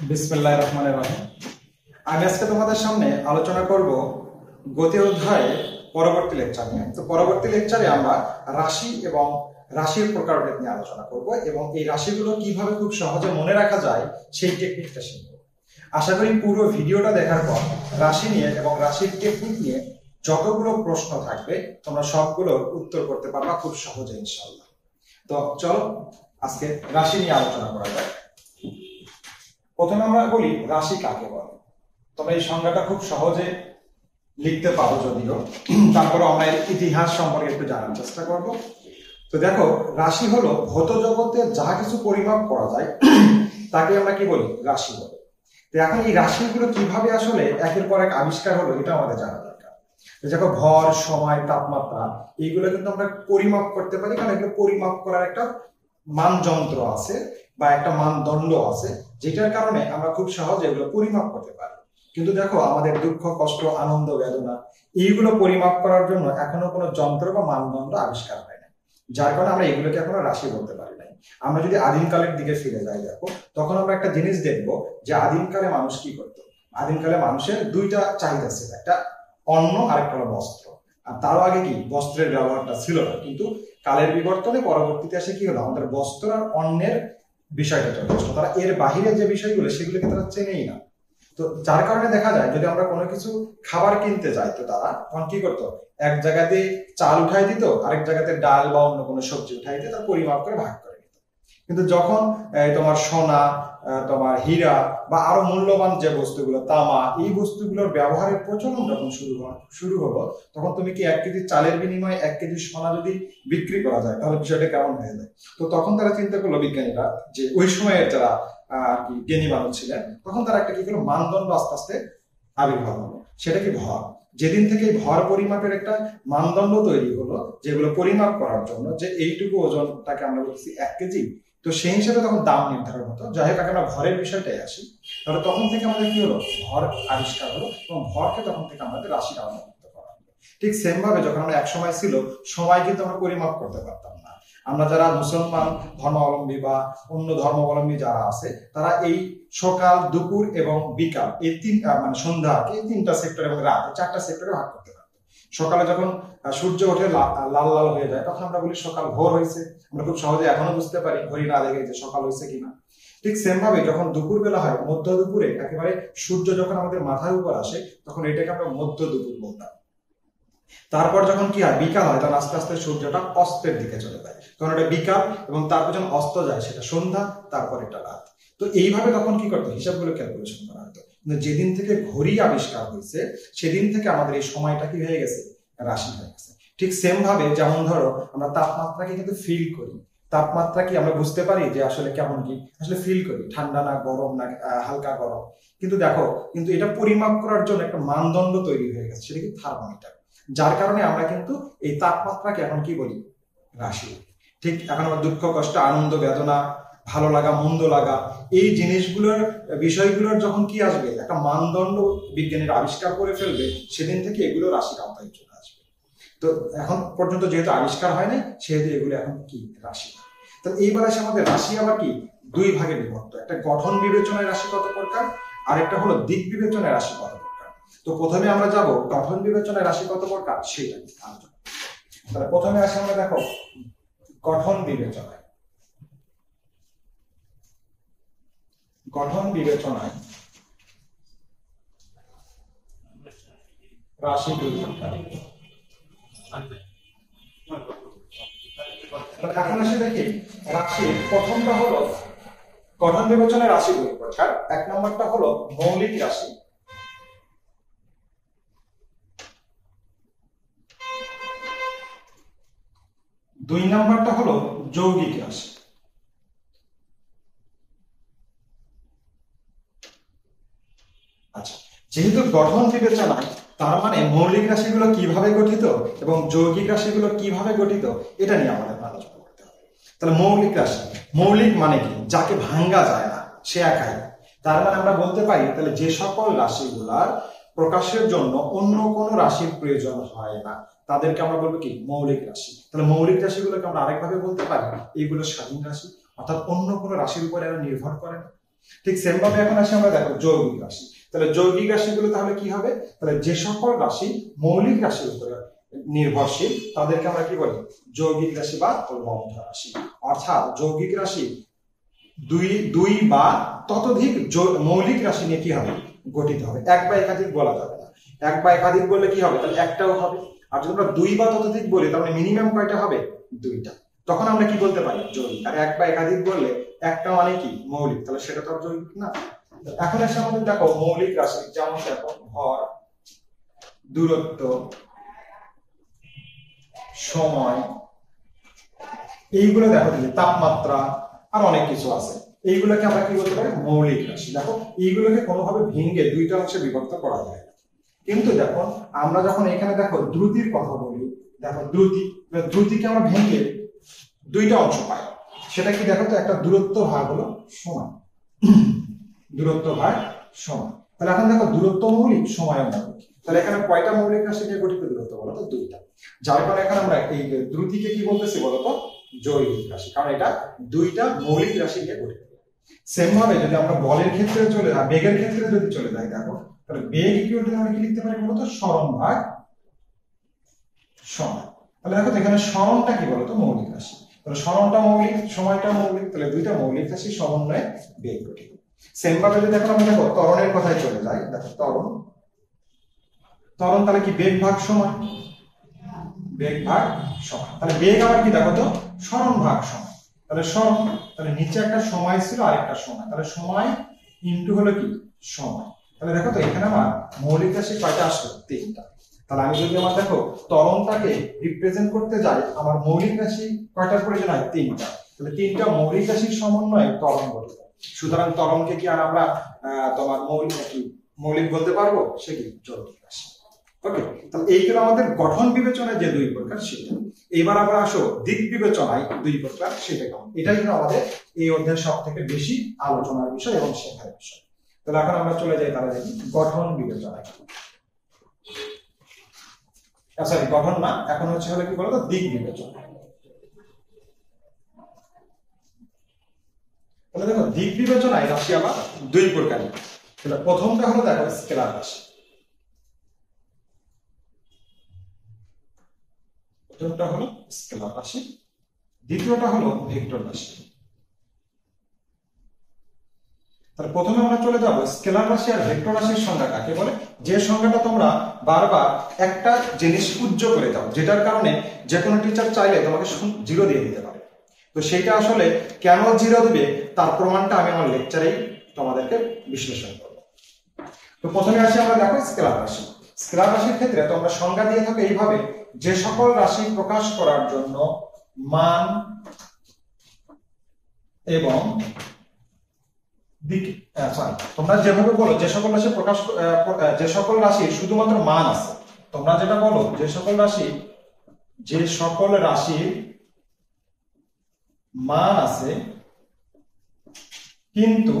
বিসমিল্লাহ রহমানের রহিম। আমি আজকে তোমাদের সামনে আলোচনা করব গতি অধ্যায়ে পরবর্তী লেকচার নিয়ে। তো পরবর্তী লেকচারে আমরা রাশি এবং রাশির প্রকারভেদ নিয়ে আলোচনা করব এবং এই রাশিগুলো কীভাবে খুব সহজে মনে রাখা যায় সেই টেকনিকটা শিখব। আশা করি পুরো ভিডিওটা দেখার পর রাশি নিয়ে এবং রাশির টেকনিক নিয়ে যতগুলো প্রশ্ন থাকবে, তোমরা সবগুলোর উত্তর করতে পারবা খুব সহজে ইনশাল্লাহ তো চলো, আজকে রাশি নিয়ে আলোচনা করা যাক। প্রথমে আমরা বলি রাশি কাকে বলে? তোমরা এই সংজ্ঞাটা খুব সহজে লিখতে পারো যদিও। তারপরে আমরা ইতিহাস সম্পর্কে একটু জানার চেষ্টা করব। তো দেখো, রাশি হলো ভৌত জগতে যা কিছু পরিমাপ করা যায়, তাকে আমরা কি বলি? রাশি বলি। তো এখন এই রাশিগুলো কীভাবে আসলে একের পর এক আবিষ্কার হলো এটা আমাদের জানা দরকার। দেখো, ভর, সময়, তাপমাত্রা, এইগুলো কিন্তু আমরা পরিমাপ করতে পারি, কারণ এগুলো পরিমাপ করার একটা মানযন্ত্র আছে। বা একটা মানদণ্ড আছে, যেটার কারণে আমরা খুব সহজে এগুলো পরিমাপ করতে পারি। কিন্তু দেখো, আমাদের দুঃখ, কষ্ট, আনন্দ, বেদনা, এইগুলো পরিমাপ করার জন্য এখনও কোনো যন্ত্র বা মানদণ্ড আবিষ্কার হয় না যার কারণে আমরা এগুলোকে এখনও রাশি বলতে পারি নাই। আমরা যদি আদিমকালের দিকে ফিরে যাই, দেখো, তখন আমরা একটা জিনিস দেখব যে আদিমকালে মানুষ কি করতো? আদিমকালে মানুষের দুইটা চাহিদা ছিল, একটা অন্ন আর একটা বস্ত্র। আর তারও আগে কি? বস্ত্রের ব্যবহারটা ছিল না। কিন্তু কালের বিবর্তনে পরবর্তীতে এসে কি হলো? আমাদের বস্ত্র আর অন্যের বিষয়টা আসলো। তারা এর বাহিরে যে বিষয়গুলো, সেগুলোকে তারা চেনেই না। তো যার কারণে দেখা যায়, যদি আমরা কোনো কিছু খাবার কিনতে যাই, তো তারা তখন কি করতো? এক জায়গাতে চাল উঠাই দিত, আরেক জায়গাতে ডাল বা অন্য কোনো সবজি উঠাই দিত, তার পরিমাপ করে ভাগ করে। কিন্তু যখন তোমার সোনা তোমার হীরা বা আরও মূল্যবান যে বস্তুগুলো, তামা, এই বস্তুগুলোর ব্যবহারের প্রচলন যখন শুরু শুরু হলো তখন তুমি কি এক কেজি চালের বিনিময়ে এক কেজি সোনা যদি বিক্রি করা যায়, তাহলে বিষয়টা কেমন হয়ে যায়? তো তখন তারা চিন্তা করল বিজ্ঞানীরা যে ওই সময়ের যারা আর কি জ্ঞানী মানুষ ছিলেন, তখন তারা একটা কি করল, মানদণ্ড আস্তে আস্তে আবির্ভাব হলো। সেটা কি ভর? যেদিন থেকে ভর পরিমাপের একটা মানদণ্ড তৈরি হলো, যেগুলো পরিমাপ করার জন্য যে এইটুকু ওজনটাকে আমরা বলছি এক কেজি তো সেই হিসেবে তখন দাম নির্ধারণ হতো। যাই হোক আমরা ভরের বিষয়টাই আসি। তাহলে তখন থেকে আমাদের কি হলো? ভর আবিষ্কার হলো এবং ভরকে তখন থেকে আমাদের রাশি অন্তর্ভুক্ত করা হলো। ঠিক সেম ভাবে যখন আমরা এক সময় ছিল সময় কিন্তু আমরা পরিমাপ করতে পারতাম না। আমরা যারা মুসলমান, ধর্মাবলম্বী বা অন্য ধর্মাবলম্বী যারা আছে, তারা এই সকাল, দুপুর এবং বিকাল, এই তিন মানে সন্ধ্যা এই তিনটা সেক্টর এবং রাত চারটা সেক্টরে ভাগ করতে সকালে যখন সূর্য ওঠে লাল লাল হয়ে যায়, তখন আমরা বলি সকাল ভোর হয়েছে। আমরা খুব সহজে এখনও বুঝতে পারি, ঘড়ি না দেখে যে সকাল হয়েছে কিনা। ঠিক সেম ভাবে যখন দুপুর বেলা হয়, মধ্য দুপুরে একেবারে সূর্য যখন আমাদের মাথার উপর আসে, তখন এটাকে আমরা মধ্য দুপুর বলতাম। তারপর যখন কি হয়, বিকাল হয়, তখন আস্তে আস্তে সূর্যটা অস্তের দিকে চলে যায়। তখন এটা বিকাল এবং তারপর যখন অস্ত যায়, সেটা সন্ধ্যা, তারপর এটা রাত। তো এইভাবে তখন কি করতো? হিসাবগুলো ক্যালকুলেশন করা হতো। যেদিন থেকে ঘড়ি আবিষ্কার হয়েছে, সেদিন থেকে আমাদের এই সময়টা কি হয়ে গেছে? রাশি হয়ে গেছে। ঠিক সেম ভাবে যেমন ধরো, আমরা তাপমাত্রাকে কিন্তু ফিল করি। তাপমাত্রা কি আমরা বুঝতে পারি যে আসলে কেমন কি? আসলে ফিল করি। ঠান্ডা না গরম না হালকা গরম। কিন্তু দেখো, কিন্তু এটা পরিমাপ করার জন্য একটা মানদণ্ড তৈরি হয়ে গেছে, সেটা কি থার্মোমিটার যার কারণে আমরা কিন্তু এই তাপমাত্রাকে এখন কি বলি? রাশি। ঠিক, এখন আমার দুঃখ, কষ্ট, আনন্দ, বেদনা ভালো লাগা, মন্দ লাগা, এই জিনিসগুলোর, বিষয়গুলোর যখন কি আসবে, একটা মানদণ্ড বিজ্ঞানীর আবিষ্কার করে ফেলবে, সেদিন থেকে এগুলো রাশির আওতায় চলে আসবে। তো এখন পর্যন্ত যেহেতু আবিষ্কার হয় সেহেতু এগুলো এখন কি? রাশি। তো এইবার আসে আমাদের রাশি আবার কি? দুই ভাগে বিভক্ত। একটা গঠন বিবেচনায় রাশি কত প্রকার আর একটা হলো দিক বিবেচনায় রাশি কত প্রকার তো প্রথমে আমরা যাব, গঠন বিবেচনায় রাশি কত প্রকার সেটা তাহলে প্রথমে আসে আমরা দেখো, গঠন বিবেচনায়। গঠন বিবেচনায় রাশি এখন আসে দেখি রাশির প্রথমটা হলো গঠন বিবেচনায় রাশি দুই এক নম্বরটা হলো মৌলিক রাশি। দুই নম্বরটা হলো যৌগিক রাশি আচ্ছা যেহেতু গঠন বিবেচনায় তার মানে মৌলিক রাশিগুলো কীভাবে গঠিত এবং যৌগিক রাশিগুলো কীভাবে গঠিত, এটা নিয়ে আমাদের আলোচনা করতে হবে। তাহলে মৌলিক রাশি, মৌলিক মানে কি? যাকে ভাঙ্গা যায় না, সে একাই। তার মানে আমরা বলতে পারি, তাহলে যে সকল রাশিগুলার প্রকাশের জন্য অন্য কোনো রাশির প্রয়োজন হয় না। তাদেরকে আমরা বলব কি? মৌলিক রাশি। তাহলে মৌলিক রাশিগুলোকে আমরা আরেকভাবে বলতে পারি এইগুলো স্বাধীন রাশি। অর্থাৎ অন্য কোনো রাশির উপরে এরা নির্ভর করে না। ঠিক সেম ভাবে এখন আসি আমরা দেখো যৌগিক রাশি। তাহলে যৌগিক রাশিগুলো তাহলে কি হবে? তাহলে যে সকল রাশি মৌলিক রাশির উপরে নির্ভরশীল, তাদেরকে আমরা কি বলি? যৌগিক রাশি বা লব্ধ রাশি। অর্থাৎ যৌগিক রাশি দুই দুই বা ততোধিক মৌলিক রাশি নিয়ে কি হবে? গঠিত হবে। এক বা একাধিক বলা যাবে না। এক বা একাধিক বললে কি হবে? তাহলে একটাও হবে। আর যদি আমরা দুই বা ততোধিক বলি, তাহলে মিনিমাম কয়টা হবে? দুইটা। তখন আমরা কি বলতে পারি? যৌগিক। আর এক বা একাধিক বললে একটা মানে কি? মৌলিক। তাহলে সেটা তো যৌগিক না। এখন এসে আমাদের দেখো, মৌলিক রাশি যেমন দেখো, ভর, দূরত্ব, সময়, এইগুলো দেখো তুমি, তাপমাত্রা, আর অনেক কিছু আছে। এইগুলোকে আমরা কি বলতে পারি? মৌলিক রাশি। দেখো, এইগুলোকে কোনোভাবে ভেঙে দুইটা অংশে বিভক্ত করা যায়। কিন্তু দেখো, আমরা যখন এখানে দেখো দ্রুতির কথা বলি, দেখো দ্রুতি, দ্রুতিকে আমরা ভেঙে দুইটা অংশ পাই। সেটা কি দেখো তো, একটা দূরত্ব ভাগ হলো সমান। দূরত্ব ভাগ সমান। তাহলে এখন দেখো, দূরত্ব মৌলিক, সময় মৌলিক। তাহলে এখানে কয়টা মৌলিক রাশি নিয়ে গঠিত দূরত্ব বলো তো? দুইটা। যার কারণে এখন আমরা এই দ্রুতিকে কি বলতেছি বলতো জৈবিক রাশি। কারণ এটা দুইটা মৌলিক রাশি নিয়ে গঠিত। সেম ভাবে যদি আমরা বলের ক্ষেত্রে চলে যাই, বেগের ক্ষেত্রে যদি চলে যাই, দেখো, তাহলে বেগ ইকুয়াল টু আমরা কি লিখতে পারি বলতো স্মরণ ভাগ সময় তাহলে দেখো এখানে স্মরণটা কি বলতো মৌলিক রাশি। তাহলে স্মরণটা মৌলিক, সময়টা মৌলিক, তাহলে দুইটা মৌলিক রাশি সমন্বয়ে বেগ গঠিত। সেম ভাবে যদি এখন আমরা দেখো ত্বরণের কথায় চলে যাই, দেখো তরণ ত্বরণ তাহলে কি বেগ ভাগ সময় বেগ ভাগ সময় তাহলে বেগ আবার কি দেখো তো? স্মরণ ভাগ সময় তাহলে স্মরণ, তাহলে নিচে একটা সময় ছিল আর একটা সময়। তাহলে সময় ইন্টু হলো কি? সময়। তাহলে দেখো তো এখানে আমার মৌলিক রাশি কয়টা আসলো? তিনটা। তাহলে আমি যদি আমার, দেখো ত্বরণটাকে রিপ্রেজেন্ট করতে যাই, আমার মৌলিক রাশি কয়টার প্রয়োজন হয় তিনটা। তাহলে তিনটা মৌলিক রাশির সমন্বয়ে ত্বরণ গঠিত সুতরাং তরণকে কি আর আমরা তোমার মৌলিক কি, মৌলিক বলতে পারব? সে কি, যৌগিক রাশি। ওকে তাহলে এইগুলো আমাদের গঠন বিবেচনায় যে দুই প্রকার সেটা। এবার আমরা আসো দিক বিবেচনায় দুই প্রকার সেটা কেমন? এটাই হলো আমাদের এই অধ্যায়ের সব থেকে বেশি আলোচনার বিষয় এবং শেখার বিষয়। তাহলে এখন আমরা চলে যাই তাহলে দেখি গঠন বিবেচনায়। সরি গঠন না এখন হচ্ছে হলো কি বলতো, দিক বিবেচনা তাহলে দেখো, দিক বিবেচনায় রাশি আবার দুই প্রকার। প্রথমটা হলো দেখো, স্কেলার রাশি। প্রথমটা হলো স্কেলার রাশি, দ্বিতীয়টা হলো ভেক্টর রাশি। তাহলে প্রথমে আমরা চলে যাব স্কেলার রাশি আর ভেক্টর রাশির সংজ্ঞা। কাকে বলে? যে সংজ্ঞাটা তোমরা বারবার একটা জিনিস উজ্জ করে দাও, যেটার কারণে যে কোনো টিচার চাইলে তোমাকে জিরো দিয়ে দিতে পারে। তো সেইটা আসলে কেন জিরো দিবে, তার প্রমাণটা আমি আমার লেকচারেই তোমাদেরকে বিশ্লেষণ করব। তো প্রথমে আসি আমরা দেখো স্কেলার রাশি। স্কেলার রাশির ক্ষেত্রে তোমরা সংজ্ঞা দিয়ে থাকো এইভাবে, যে সকল রাশি প্রকাশ করার জন্য মান এবং তোমরা যেভাবে বলো, যে সকল রাশি প্রকাশ যে সকল রাশি শুধুমাত্র মান আছে, তোমরা যেটা বলো, যে সকল রাশি, যে সকল রাশির মান আছে, কিন্তু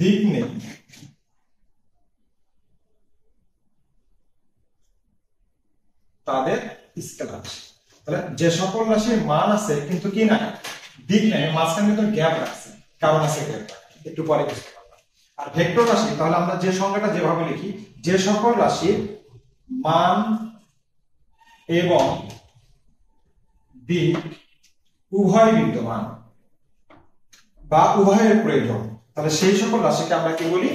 দিক নেই। তাদের স্কেলার রাশি। তাহলে যে সকল রাশির মান আছে, কিন্তু কি নাই, দিক নেই মাঝখানে কিন্তু গ্যাপ রাখছে। কারণ আছে গ্যাপ একটু পরে বুঝতে আর ভেক্টর রাশি, তাহলে আমরা যে সংজ্ঞাটা যেভাবে লিখি, যে সকল রাশির মান এবং দিক উভয় বিদ্যমান বা উভয়ের প্রয়োজন। তাহলে সেই সকল রাশিকে আমরা কি বলি?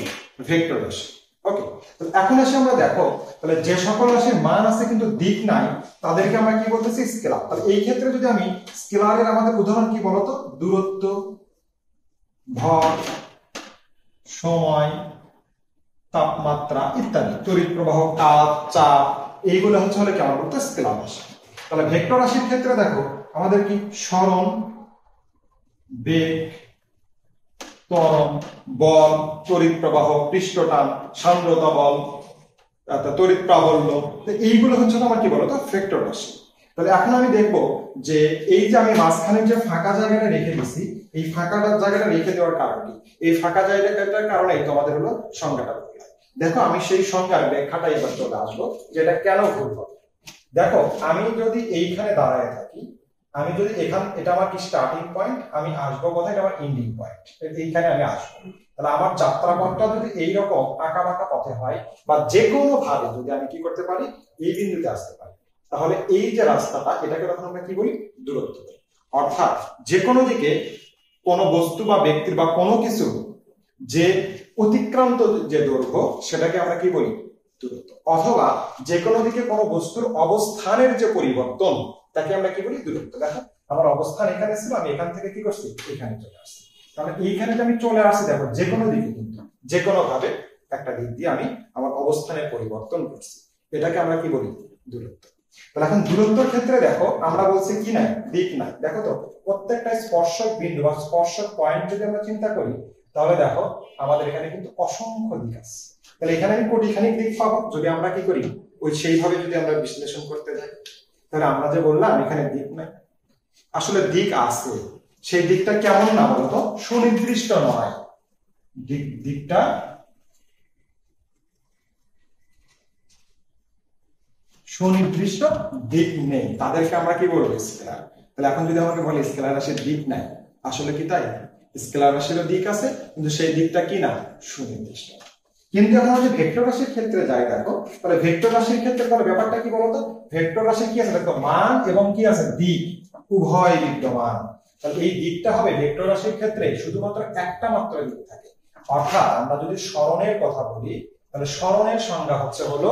ভেক্টর রাশি। ওকে তো এখন এসে আমরা দেখো, তাহলে যে সকল রাশির মান আছে কিন্তু দিক নাই, তাদেরকে আমরা কি বলতেছি স্কেলার তাহলে এই ক্ষেত্রে যদি আমি স্কেলারের আমাদের উদাহরণ কি বলতো? দূরত্ব, ভর, সময়, তাপমাত্রা ইত্যাদি, তড়িৎ প্রবাহ কাজ চাপ, এইগুলো হচ্ছে হলে কি আমরা বলতো স্কেলার রাশি। তাহলে ভেক্টর রাশির ক্ষেত্রে দেখো, আমাদের কি স্মরণ, বেগ ত্বরণ বল তড়িৎ প্রবাহ পৃষ্ঠটান, সান্দ্রতা বল তড়িৎ প্রাবল্য এইগুলো হচ্ছে তোমার কি বলতো? ভেক্টর রাশি। তাহলে এখন আমি দেখব যে এই যে আমি মাঝখানে যে ফাঁকা জায়গাটা রেখে দিছি এই ফাঁকা জায়গাটা রেখে দেওয়ার কারণ কি? এই ফাঁকা জায়গাটার কারণে তোমাদের হলো ভুল দেখো, আমি সেই সংজ্ঞার ব্যাখ্যাটা এবার চলে আসব, যেটা কেন ভুল হবে? দেখো, আমি যদি এইখানে দাঁড়ায় থাকি আমি যদি এখান এটা আমার কি স্টার্টিং পয়েন্ট আমি আসব কোথায়? এটা আমার এন্ডিং পয়েন্ট এইখানে আমি আসব। তাহলে আমার যাত্রা পথটা যদি এইরকম আঁকা বাঁকা পথে হয়, বা যে কোনো ভাবে যদি আমি কি করতে পারি, এই বিন্দুতে আসতে পারি, তাহলে এই যে রাস্তাটা, এটাকে তখন আমরা কি বলি? দূরত্ব। অর্থাৎ যে কোনো দিকে কোনো বস্তু বা ব্যক্তির বা কোনো কিছু যে অতিক্রান্ত যে দৈর্ঘ্য, সেটাকে আমরা কি বলি? দূরত্ব। অথবা যে কোনো দিকে কোনো বস্তুর অবস্থানের যে পরিবর্তন তাকে আমরা কি বলি? দূরত্ব। দেখো, আমার অবস্থান এখানে ছিল, আমি এখান থেকে কি করছি? এখানে চলে আসছি। তাহলে এইখানে আমি চলে আসছি, দেখো, যে কোনো দিকে কিন্তু, যে কোনো ভাবে একটা দিক দিয়ে আমি আমার অবস্থানের পরিবর্তন করছি। এটাকে আমরা কি বলি? দূরত্ব। তাহলে এখন দূরত্বের ক্ষেত্রে দেখো, আমরা বলছি কি নাই? দিক নাই। দেখো তো, প্রত্যেকটা স্পর্শক বিন্দু বা স্পর্শক পয়েন্ট যদি আমরা চিন্তা করি, তাহলে দেখো, আমাদের এখানে কিন্তু অসংখ্য দিক আছে। তাহলে এখানে আমি কোটিখানিক দিক পাবো। যদি আমরা কি করি? ওই সেইভাবে যদি আমরা বিশ্লেষণ করতে যাই। তাহলে আমরা যে বললাম, এখানে দিক নাই। আসলে দিক আছে। সেই দিকটা কেমন না বলতো? সুনির্দিষ্ট নয়। দিক, দিকটা সুনির্দিষ্ট দিক নেই। তাদেরকে আমরা কি বলব? স্কেলার। তাহলে এখন যদি আমাকে বলে স্কেলার রাশির দিক নাই, আসলে কি তাই? স্কেলার রাশিরও দিক আছে, কিন্তু সেই দিকটা কি না? সুনির্দিষ্ট। কিন্তু এখন যদি ভেক্টর রাশির ক্ষেত্রে যাই দেখো, তাহলে ভেক্টর রাশির ক্ষেত্রে তাহলে ব্যাপারটা কি বলতো? ভেক্টর রাশি কি আছে? দেখো মান এবং কি আছে? দিক। উভয় বিদ্যমান। তাহলে এই দিকটা হবে ভেক্টর রাশির ক্ষেত্রে শুধুমাত্র একটা মাত্র দিক থাকে। অর্থাৎ আমরা যদি স্মরণের কথা বলি, তাহলে স্মরণের সংজ্ঞা হচ্ছে হলো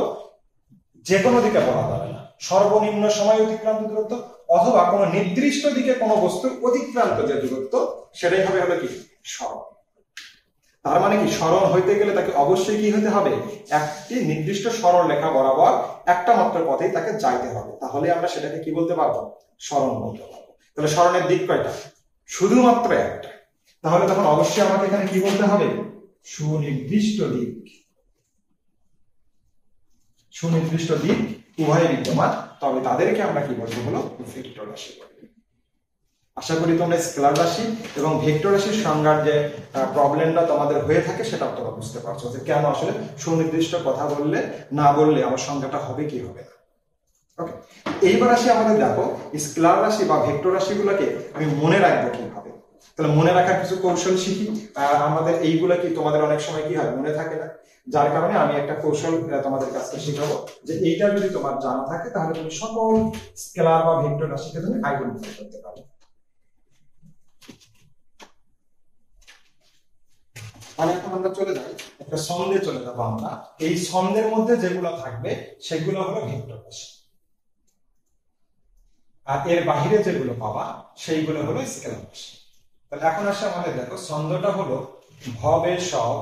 যে কোনো দিকে বলা যাবে না। সর্বনিম্ন সময় অতিক্রান্ত দূরত্ব অথবা কোনো নির্দিষ্ট দিকে কোনো বস্তু অতিক্রান্ত যে দূরত্ব, সেটাই হবে হলো কি? স্মরণ। তার মানে কি? স্মরণ হইতে গেলে তাকে অবশ্যই কি হতে হবে? একটি নির্দিষ্ট সরল রেখা বরাবর একটা মাত্র পথেই তাকে যাইতে হবে। তাহলে আমরা সেটাকে কি বলতে পারব? স্মরণ বলতে পারব। তাহলে স্মরণের দিক কয়টা? শুধুমাত্র একটা। তাহলে তখন অবশ্যই আমাকে এখানে কি বলতে হবে? সুনির্দিষ্ট দিক। সুনির্দিষ্ট দিক উভয় বিদ্যমান। তবে তাদেরকে আমরা কি বলব? হলো ভেক্টর রাশি বলব আশা করি তোমরা স্কেলার রাশি এবং ভেক্টর রাশির সংজ্ঞার যে প্রবলেমটা তোমাদের হয়ে থাকে সেটা তোমরা বুঝতে পারছ। যে কেন আসলে সুনির্দিষ্ট কথা বললে, না বললে আমার সংজ্ঞাটা হবে কি হবে না? ওকে এইবার আসি আমাদের দেখো, স্কেলার রাশি বা ভেক্টর রাশিগুলোকে আমি মনে রাখব কীভাবে? তাহলে মনে রাখার কিছু কৌশল শিখি। আমাদের এইগুলা কি তোমাদের অনেক সময় কি হয়, মনে থাকে না? যার কারণে আমি একটা কৌশল তোমাদের কাছে শিখাবো। যে এইটা যদি তোমার জানা থাকে, তাহলে তুমি সকল স্কেলার বা ভেক্টর রাশিকে তুমি আইডেন্টিফাই করতে পারবে তাহলে এখন আমরা চলে যাই, একটা ছন্দে চলে আমরা। এই ছন্দের মধ্যে যেগুলো থাকবে, সেগুলো হলো ভেক্টর আর এর বাহিরে যেগুলো পাবা, সেইগুলো হলো তাহলে এখন আসে আমাদের, দেখো, ছন্দটা হলো ভবে সব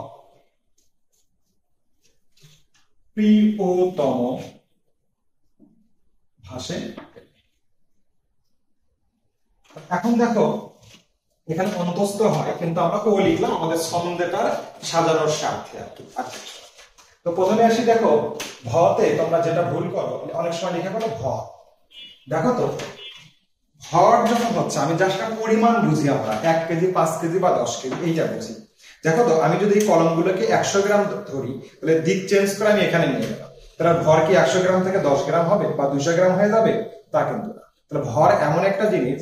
প্রিয়তম ভাষে এখন দেখো এখানে অন্তস্থ হয়, কিন্তু আমরা ও লিখলাম আমাদের ছন্দেটার সাজানোর স্বার্থে আর কি। না। তো প্রথমে আসি, দেখো, ভতে তোমরা যেটা ভুল করো, অনেক সময় লিখে করো ভ। দেখো তো, ভর যখন হচ্ছে, আমি একটা পরিমাণ বুঝি আমরা, এক কেজি, পাঁচ কেজি বা দশ কেজি, এইটা বুঝি। দেখো তো, আমি যদি এই কলমগুলোকে একশো গ্রাম ধরি, তাহলে দিক চেঞ্জ করে আমি এখানে নিয়ে গেলাম। তাহলে ভর কি একশো গ্রাম থেকে দশ গ্রাম হবে বা দুশো গ্রাম হয়ে যাবে? তা কিন্তু না। তাহলে ভর এমন একটা জিনিস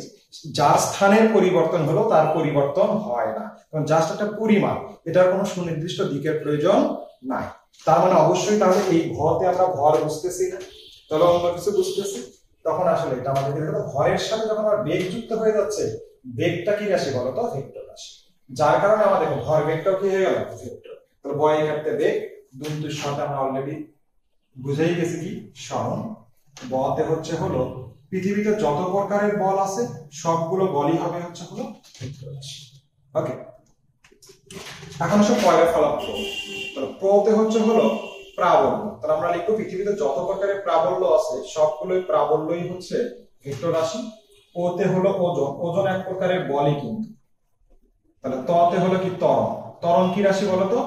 যার স্থানের পরিবর্তন হলো, তার পরিবর্তন হয় না। কারণ জাস্ট একটা পরিমাণ, এটার কোনো সুনির্দিষ্ট দিকের প্রয়োজন নাই। তার মানে অবশ্যই তাহলে এই ভতে আমরা ভর বুঝতেছি না। তাহলে অন্য কিছু বুঝতেছি? তখন আসলে এটা আমাদের ভরের সাথে যখন আমার বেগ যুক্ত হয়ে যাচ্ছে, বেগটা কি রাশি বলতো ভেক্টর রাশি। যার কারণে আমাদের ভর বেগটাও কি হয়ে গেল? ভেক্টর। তাহলে বয় ক্ষেত্রে বেগ দুন্তুর সাথে আমরা অলরেডি বুঝেই গেছি কি? স্মরণ বতে হচ্ছে হলো পৃথিবীতে যত প্রকারের বল আছে, সবগুলো বলই হবে হচ্ছে হলো ওকে এখন সব ফলাফল। তাহলে প্রতে হচ্ছে হলো প্রাবল্য। তাহলে আমরা লিখব পৃথিবীতে যত প্রকারের প্রাবল্য আছে, সবগুলোই প্রাবল্যই হচ্ছে ভেক্টর রাশি। ওতে হলো ওজন। ওজন এক প্রকারের বলই কিন্তু। তাহলে ততে হলো কি ত্বরণ? ত্বরণ কি রাশি বলতো?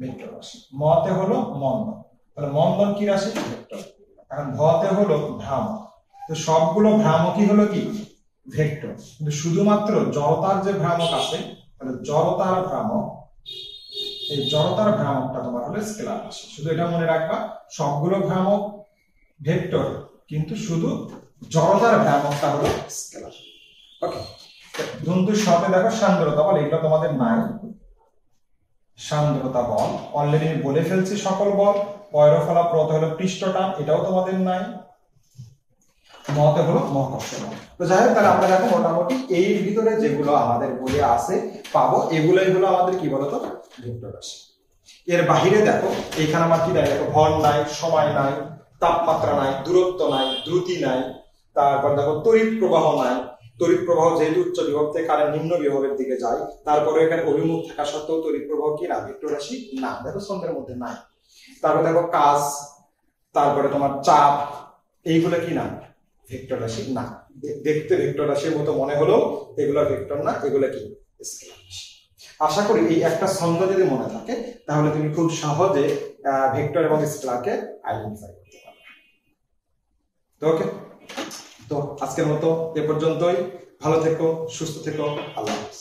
ভেক্টর রাশি। মতে হলো মন্দন। তাহলে মন্দন কি রাশি? ভেক্টর। এখন ভতে হলো ভ্রামক। তো সবগুলো ভ্রামকই হলো কি? ভেক্টর। কিন্তু শুধুমাত্র জড়তার যে ভ্রামক আছে, তাহলে জড়তার ভ্রামক, এই জড়তার ভ্রামকটা তোমার হলো স্কেলার রাশি। শুধু এটা মনে রাখবা, সবগুলো ভ্রামক ভেক্টর, কিন্তু শুধু জড়তার ভ্রামকটা হলো স্কেলার। ওকে ধুন্দুর সাথে দেখো সান্দ্রতা বল, এগুলো তোমাদের নাই। সান্দ্রতা বল অলরেডি বলে ফেলছি সকল বল, পয়রফলা প্রত হলো পৃষ্ঠটান এটাও তোমাদের নাই। মতে হলো মহাকর্ষ তো যাই হোক, তাহলে আমরা দেখো মোটামুটি এই ভিতরে যেগুলো আমাদের বইয়ে আছে পাবো, এগুলোই হলো আমাদের কি বলতো? ভেক্টর রাশি এর বাহিরে দেখো, এখানে আমার কি দেয়? দেখো, ভর নাই, সময় নাই, তাপমাত্রা নাই, দূরত্ব নাই, দ্রুতি নাই, তারপর দেখো, তড়িৎ প্রবাহ নাই। তড়িৎ প্রবাহ যেহেতু উচ্চ বিভব থেকে কারেন্ট নিম্ন বিভবের দিকে যায়। তারপরে এখানে অভিমুখ থাকা সত্ত্বেও তড়িৎ প্রবাহ কি না? ভেক্টর রাশি না। দেখো ছন্দের মধ্যে নাই। তারপর দেখো, কাজ, তারপরে তোমার চাপ, এইগুলো কি না? ভেক্টর রাশি না। দেখতে ভেক্টর রাশির মতো মনে হলো এগুলা ভেক্টর না, এগুলা কি? স্কেলার রাশি। আশা করি এই একটা ছন্দ যদি মনে থাকে, তাহলে তুমি খুব সহজে ভেক্টর এবং স্কেলারকে আইডেন্টিফাই করতে পারবে। তো ওকে তো আজকের মতো এ পর্যন্তই। ভালো থেকো, সুস্থ থেকো, আল্লাহ হাফিজ।